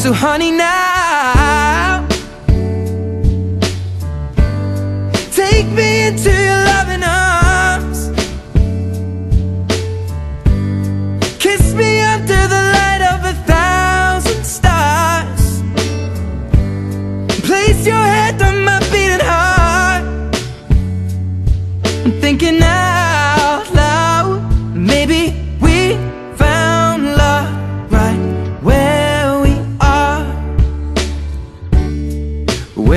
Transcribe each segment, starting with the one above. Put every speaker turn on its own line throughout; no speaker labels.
So honey, now Take me into your loving arms. Kiss me under the light of a thousand stars. Place your head on my beating heart. I'm thinking out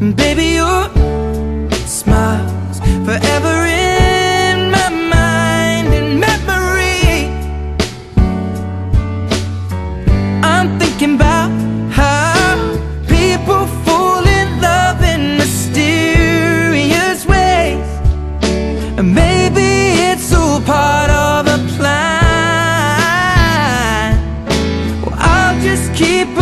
Baby, your smile's forever in my mind and memory. I'm thinking about how people fall in love in mysterious ways. And maybe it's all part of a plan. Well, I'll just keep